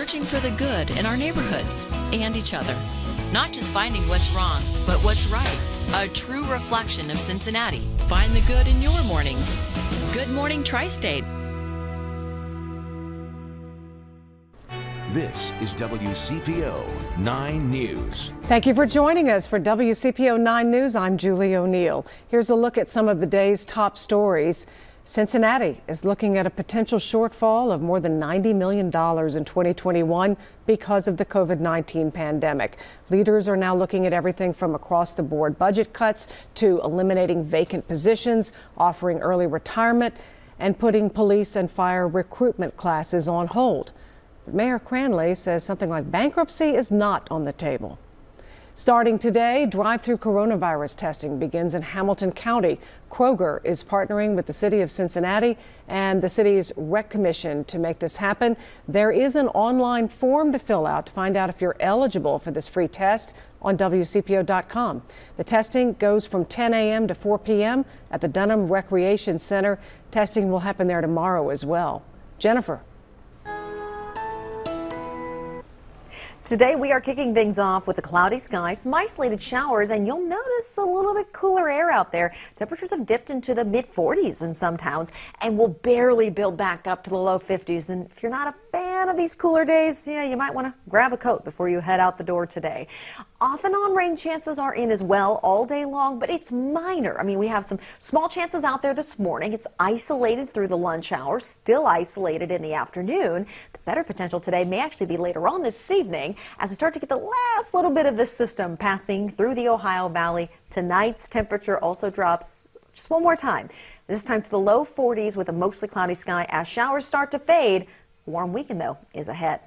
searching for the good in our neighborhoods and each other. Not just finding what's wrong, but what's right. A true reflection of Cincinnati. Find the good in your mornings. Good Morning Tri State. This is WCPO 9 News. Thank you for joining us for WCPO 9 News. I'm Julie O'Neill. Here's a look at some of the day's top stories. Cincinnati is looking at a potential shortfall of more than $90 million in 2021 because of the COVID 19 pandemic. Leaders are now looking at everything from across the board budget cuts to eliminating vacant positions, offering early retirement, and putting police and fire recruitment classes on hold. But Mayor Cranley says something like bankruptcy is not on the table. Starting today, drive through coronavirus testing begins in Hamilton County. Kroger is partnering with the city of Cincinnati and the city's rec commission to make this happen. There is an online form to fill out to find out if you're eligible for this free test on WCPO.com. The testing goes from 10 a.m. to 4 p.m. at the Dunham Recreation Center. Testing will happen there tomorrow as well. Jennifer. Today we are kicking things off with a cloudy sky, some isolated showers, and you'll notice a little bit cooler air out there. Temperatures have dipped into the mid 40s in some towns and will barely build back up to the low 50s. And if you're not a fan of these cooler days, yeah, you might want to grab a coat before you head out the door today. Off and on rain chances are in as well all day long, but it's minor. I mean, we have some small chances out there this morning. It's isolated through the lunch hour, still isolated in the afternoon. The better potential today may actually be later on this evening as we start to get the last little bit of this system passing through the Ohio Valley. Tonight's temperature also drops just one more time. This time to the low 40s with a mostly cloudy sky as showers start to fade. Warm weekend, though, is ahead.